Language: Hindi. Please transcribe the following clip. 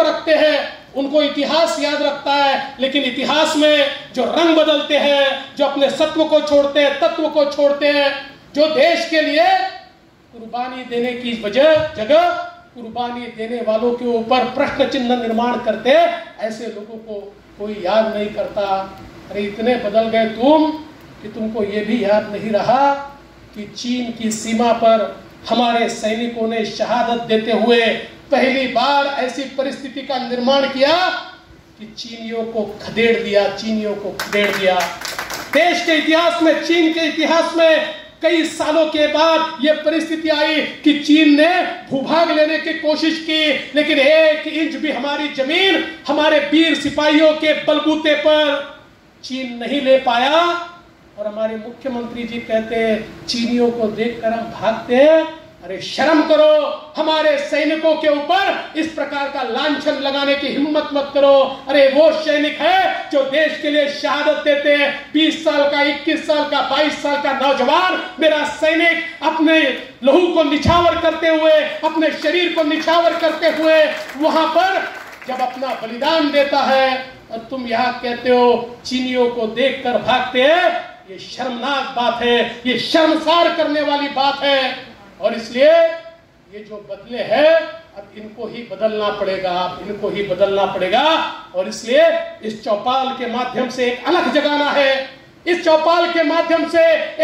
रखते हैं, उनको इतिहास याद रखता है, लेकिन इतिहास में जो रंग बदलते हैं, जो अपने सत्व को छोड़ते हैं, तत्व को छोड़ते हैं, जो देश के लिए कुर्बानी देने की वजह, जगह कुर्बानी देने वालों के ऊपर प्रश्न चिन्ह निर्माण करते, ऐसे लोगों को कोई याद नहीं करता। अरे, इतने बदल गए तुम कि तुमको ये भी याद नहीं रहा कि चीन की सीमा पर हमारे सैनिकों ने शहादत देते हुए पहली बार ऐसी परिस्थिति का निर्माण किया कि चीनियों को खदेड़ दिया, चीनियों को खदेड़ दिया। देश के इतिहास में, चीन के इतिहास में कई सालों के बाद यह परिस्थिति आई कि चीन ने भूभाग लेने की कोशिश की, लेकिन एक इंच भी हमारी ज़मीन हमारे वीर सिपाहियों के बलबूते पर चीन नहीं ले पाया। और हमारे मुख्यमंत्री जी कहते हैं, चीनियों को देखकर हम भागते हैं अरे शर्म करो, हमारे सैनिकों के ऊपर इस प्रकार का लांछन लगाने की हिम्मत मत करो। अरे वो सैनिक है जो देश के लिए शहादत देते हैं। बीस साल का, इक्कीस साल का, बाईस साल का नौजवान मेरा सैनिक अपने लहू को निछावर करते हुए, अपने शरीर को निछावर करते हुए वहाँ पर जब अपना बलिदान देता है, और तुम यहाँ कहते हो, चीनियों को देखकर भागते हैं, ये शर्मनाक बात है, ये शर्मसार करने वाली बात है। और इसलिए ये जो बदले हैं, अब इनको ही बदलना पड़ेगा, अब इनको ही बदलना पड़ेगा। और इसलिए इस चौपाल के माध्यम से एक अलग जगाना है। इस चौपाल के माध्यम से